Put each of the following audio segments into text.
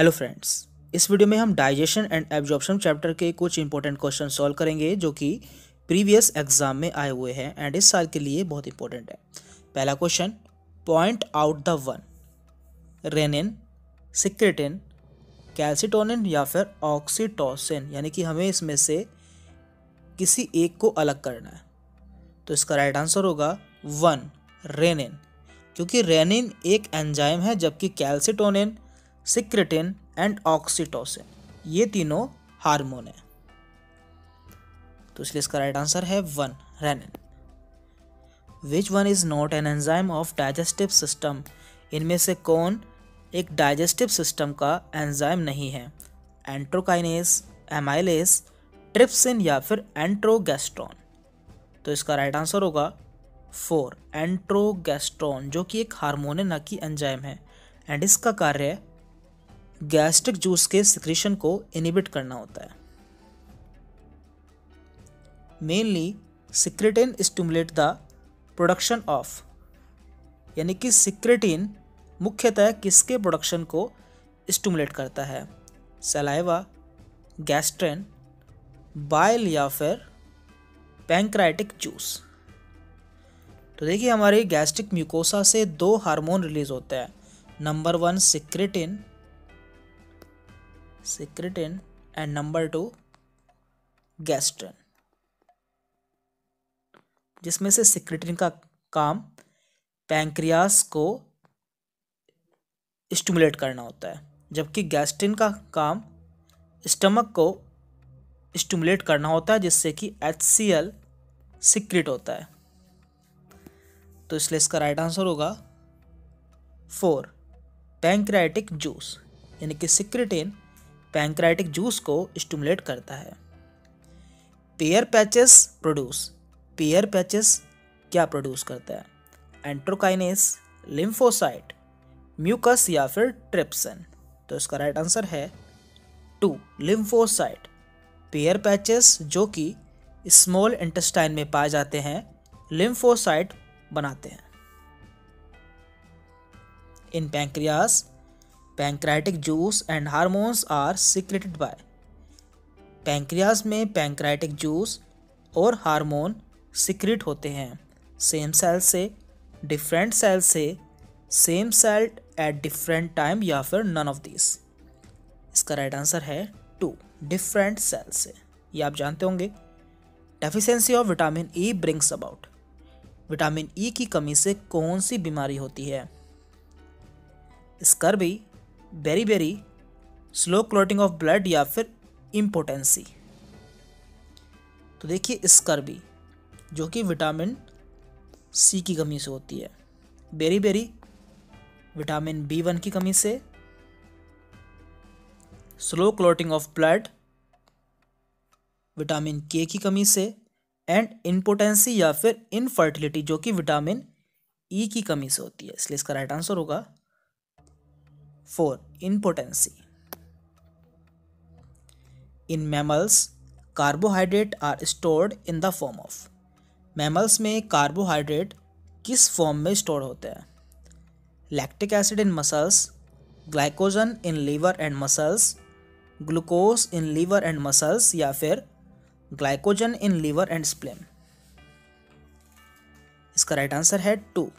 Hello friends इस video में हम डाइजेशन एंड एब्जॉर्प्शन चैप्टर के कुछ इंपॉर्टेंट क्वेश्चन सॉल्व करेंगे, जो कि प्रीवियस एग्ज़ाम में आए हुए हैं एंड इस साल के लिए बहुत इंपॉर्टेंट है। पहला question point out the one renin secretin calcitonin या फिर ऑक्सीटोसिन यानी कि हमें इसमें से किसी एक को अलग करना है। तो इसका राइट आंसर होगा वन रेनिन क्योंकि रेनिन एक एंजाइम है, जबकि कैल्सिटोनिन सिक्रेटिन एंड ऑक्सीटोसिन, ये तीनों हार्मोन है। तो इसलिए इसका राइट आंसर है one renin which one is not an enzyme of digestive system इनमें से कौन एक डाइजेस्टिव सिस्टम का एंजाइम नहीं है? एंट्रोकाइनेस एमाइलेस ट्रिप्सिन या फिर एंट्रोगेस्ट्रॉन तो इसका राइट आंसर होगा फोर एंट्रोगेस्ट्रॉन जो कि एक हार्मोन है, न कि एंजाइम है। एंड इसका कार्य गैस्ट्रिक जूस के सिक्रेशन को इनिबिट करना होता है। Mainly secretin stimulate the production of यानी कि सिक्रेटिन मुख्यतः किसके प्रोडक्शन को स्टिमुलेट करता है? सलाइवा गैस्ट्रेन बाइल या फिर पैंक्राइटिक जूस तो देखिए, हमारे गैस्ट्रिक म्यूकोसा से दो हार्मोन रिलीज़ होते हैं। Number one secretin secretin and number two gastrin जिसमें से सिक्रेटिन का काम पैंक्रियास को स्टिमुलेट करना होता है, जबकि गैस्ट्रिन का काम स्टमक को स्टिमुलेट करना होता है, जिससे कि एच सी एल सिक्रेट होता है। तो इसलिए इसका राइट आंसर होगा फोर पैंक्रियाटिक जूस यानी कि सिक्रेटिन पैंक्राइटिक जूस को स्टिमुलेट करता है। Peyer patches produce Peyer patches क्या प्रोड्यूस करता है? एंट्रोकाइनेस लिम्फोसाइट म्यूकस या फिर ट्रिप्सन तो इसका राइट आंसर है टू लिम्फोसाइट पेयर पैचेस जो कि स्मॉल इंटेस्टाइन में पाए जाते हैं लिम्फोसाइट बनाते हैं। In pancreas pancreatic juice and hormones are secreted by pancreas में पैंक्राइटिक जूस और हार्मोन सिक्रेट होते हैं। सेम सेल से डिफरेंट सेल से same cell at different time या फिर नन ऑफ़ दिस इसका राइट आंसर है टू डिफरेंट सेल से। ये आप जानते होंगे। Deficiency of vitamin E brings about vitamin E की कमी से कौन सी बीमारी होती है? Scurvy beriberi slow clotting of blood या फिर इम्पोटेंसी तो देखिए स्कर्बी जो कि विटामिन सी की कमी से होती है। Beriberi vitamin B one की कमी से slow clotting of blood vitamin K की कमी से एंड इनपोटेंसी या फिर इनफर्टिलिटी जो कि विटामिन ई e की कमी से होती है। इसलिए इसका राइट आंसर होगा। Four impotency in mammals carbohydrate are stored in the form of mammals में कार्बोहाइड्रेट किस फॉर्म में स्टोर होते हैं? Lactic acid in muscles glycogen in liver and muscles glucose in liver and muscles या फिर glycogen in liver and spleen इसका right answer है two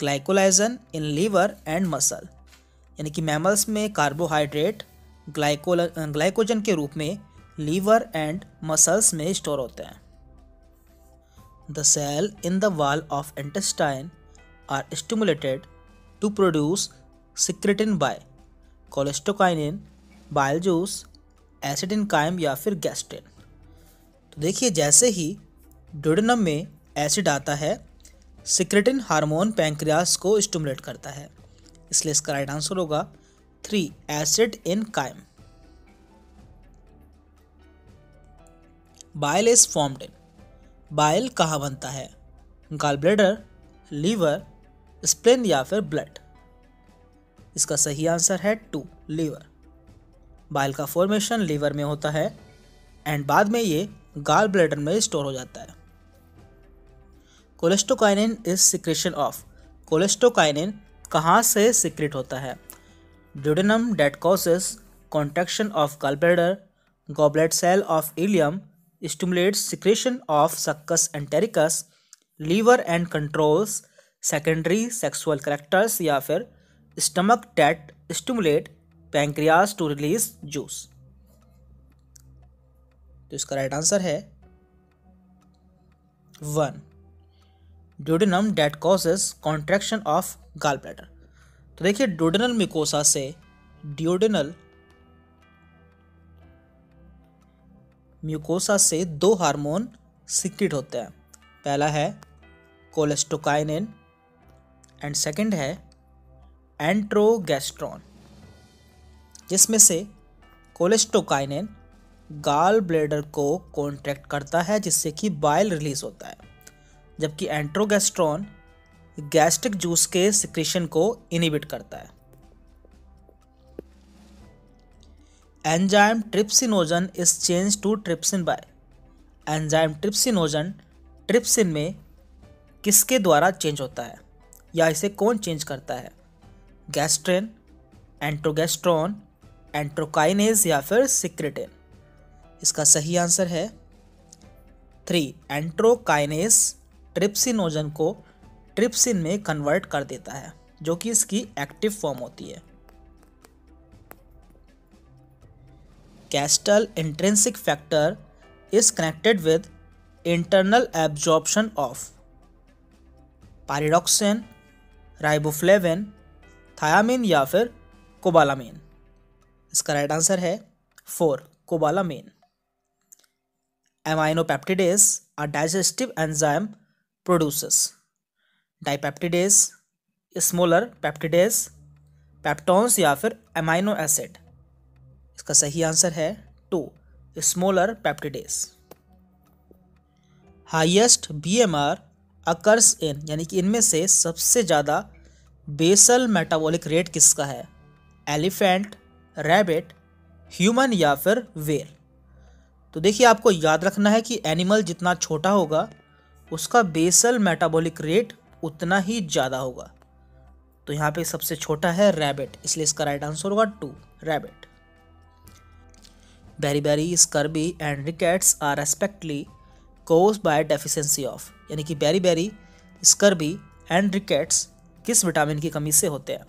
glycogen in liver and muscle यानी कि मैमल्स में कार्बोहाइड्रेट ग्लाइकोल ग्लाइकोजन के रूप में लीवर एंड मसल्स में स्टोर होते हैं। The cell in the wall of intestine are stimulated to produce secretin by cholecystokinin bile juice acid in chyme या फिर गैस्ट्रिन तो देखिए, जैसे ही डोडेनम में एसिड आता है सिक्रेटिन हार्मोन पैंक्रियास को स्टिमुलेट करता है। इसलिए इसका राइट आंसर होगा three acid in chyme bile is formed in bile कहाँ बनता है? गाल ब्लेडर लीवर स्प्लेन या फिर ब्लड इसका सही आंसर है टू लीवर बाइल का फॉर्मेशन लीवर में होता है एंड बाद में ये गाल ब्लेडर में स्टोर हो जाता है। Cholecystokinin is secretion of cholecystokinin कहाँ से सीक्रेट होता है? Duodenum that causes contraction of gall bladder goblet cell of ileum stimulates secretion of succus entericus liver and controls secondary sexual characters या फिर stomach that stimulate pancreas to release juice तो इसका right answer है one duodenum that causes contraction of gall bladder तो देखिए duodenal mucosa से duodenal mucosa से दो हार्मोन सिक्रिट होते हैं। पहला है कोलेस्टोकाइनिन एंड सेकंड है एंट्रोगेस्ट्रॉन जिसमें से कोलेस्टोकाइनिन गाल ब्लेडर को कॉन्ट्रैक्ट करता है, जिससे कि बाइल रिलीज़ होता है। जबकि एंट्रोगेस्ट्रॉन गैस्ट्रिक जूस के सिक्रेशन को इनिबिट करता है। Enzyme trypsinogen is change to trypsin by enzyme trypsinogen trypsin में किसके द्वारा चेंज होता है? या इसे कौन चेंज करता है? गैस्ट्रेन, एंट्रोगेस्ट्रॉन, एंट्रोकाइनेज या फिर सिक्रेटेन? इसका सही आंसर है थ्री एंट्रोकाइनेस ट्रिप्सिनोजन को ट्रिप्सिन में कन्वर्ट कर देता है जो कि इसकी एक्टिव फॉर्म होती है। Castle intrinsic factor is connected with internal absorption of pyridoxine riboflavin thiamine या फिर कोबालामिन इसका राइट आंसर है four cobalamin aminopeptidase, a digestive enzyme produces dipeptidase, smaller peptidase, peptones या फिर एमाइनो एसिड इसका सही आंसर है two smaller peptidase highest BMR occurs in यानी कि इनमें से सबसे ज़्यादा बेसल मेटाबॉलिक रेट किसका है? एलिफेंट रैबिट ह्यूमन या फिर वेल तो देखिए आपको याद रखना है कि एनिमल जितना छोटा होगा उसका बेसल मेटाबॉलिक रेट उतना ही ज़्यादा होगा। तो यहाँ पे सबसे छोटा है रैबिट इसलिए इसका राइट आंसर होगा two rabbit beriberi scurvy and rickets are respectively caused by deficiency of यानी कि beriberi scurvy and rickets किस विटामिन की कमी से होते हैं?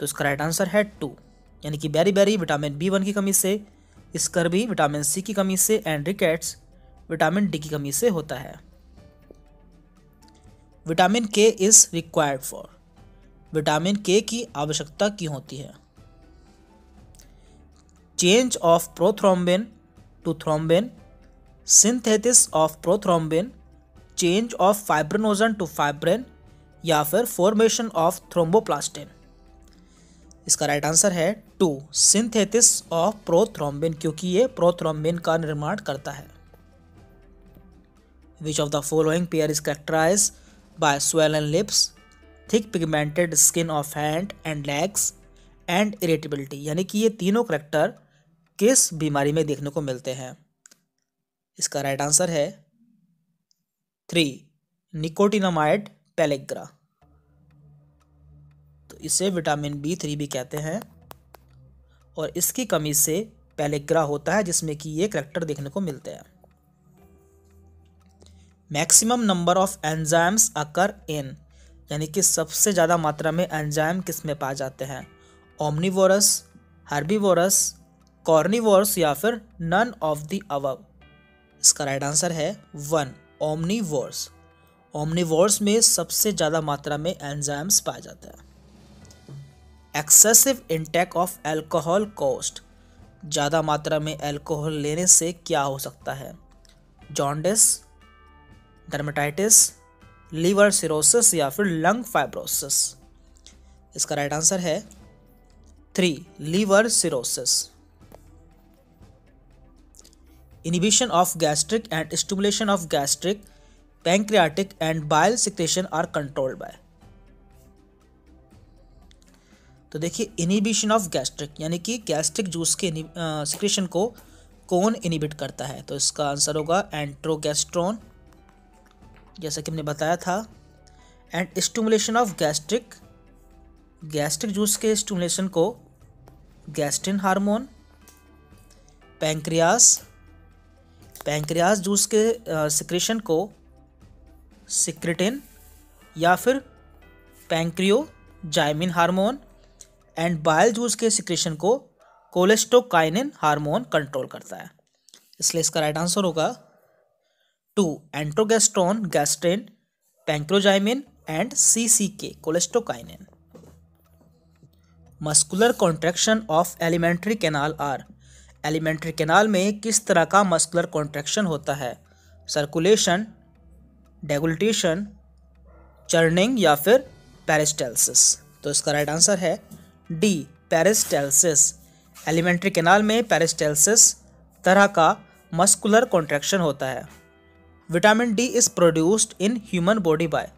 तो इसका राइट आंसर है टू यानी कि beriberi vitamin B one की कमी से स्कर्बी विटामिन सी की कमी से एंड रिकेट्स विटामिन डी की कमी से होता है। विटामिन के is required for vitamin K की आवश्यकता क्यों होती है? Change of prothrombin to thrombin synthesis of prothrombin change of fibrinogen to fibrin या फिर फॉर्मेशन ऑफ़ थ्रोम्बोप्लास्टिन इसका राइट आंसर है टू सिंथेसिस ऑफ़ प्रोथ्रोम्बिन क्योंकि ये प्रोथ्रोम्बिन का निर्माण करता है। Which of the following pair is characterize by swollen lips thick pigmented skin of hand and legs and irritability यानी कि ये तीनों करेक्टर किस बीमारी में देखने को मिलते हैं? इसका राइट आंसर है थ्री निकोटिनमाइड पेलेग्रा तो इसे विटामिन बी थ्री भी कहते हैं और इसकी कमी से पेलेग्रा होता है, जिसमें कि ये करेक्टर देखने को मिलते हैं। Maximum number of enzymes occur in, यानी कि सबसे ज़्यादा मात्रा में एंजाइम किसमें पाए जाते हैं? ओमनीवोरस, हर्बीवोरस, कॉर्निवोरस या फिर नन ऑफ़ द अवब इसका राइट आंसर है वन ओमनीवोर्स। ओमनीवोर्स में सबसे ज़्यादा मात्रा में एंजाइम्स पाए जाते हैं। Excessive intake of alcohol causes ज़्यादा मात्रा में एल्कोहल लेने से क्या हो सकता है? जॉन्डिस डर्मेटाइटिस लीवर सिरोसिस या फिर लंग फाइब्रोसिस इसका राइट आंसर है three liver cirrhosis inhibition of gastric and stimulation of gastric pancreatic and bile secretion are controlled by तो देखिए इनिबिशन ऑफ़ गैस्ट्रिक यानी कि गैस्ट्रिक जूस के सिक्रेशन को कौन इनिबिट करता है? तो इसका आंसर होगा एंट्रोगेस्ट्रॉन जैसा कि हमने बताया था and stimulation of gastric gastric juice के स्टिमुलेशन को gastrin hormone pancreas pancreas juice के सिक्रेशन को सिक्रेटिन या फिर pancreozymin hormone and bile juice के सिक्रेशन को कोलेस्टोकाइनिन हार्मोन कंट्रोल करता है। इसलिए इसका राइट आंसर होगा two, enterogastrone, gastrin, pancreozymin and C C K cholecystokinin. Muscular contraction of alimentary canal are. Alimentary canal में किस तरह का मस्कुलर कॉन्ट्रैक्शन होता है? सर्कुलेशन, डेगुलटेशन, चर्निंग या फिर पेरिस्टेल्सिस? तो इसका राइट आंसर है डी पेरिस्टेल्सिस। एलिमेंट्री कैनाल में पेरिस्टेल्सिस तरह का मस्कुलर कॉन्ट्रैक्शन होता है। Vitamin D is produced in human body by.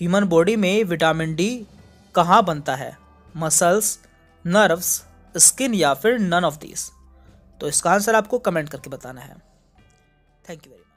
Human body में विटामिन डी कहाँ बनता है? मसल्स, नर्व्स, स्किन या फिर नन ऑफ़ दीज तो इसका आंसर आपको कमेंट करके बताना है। Thank you very much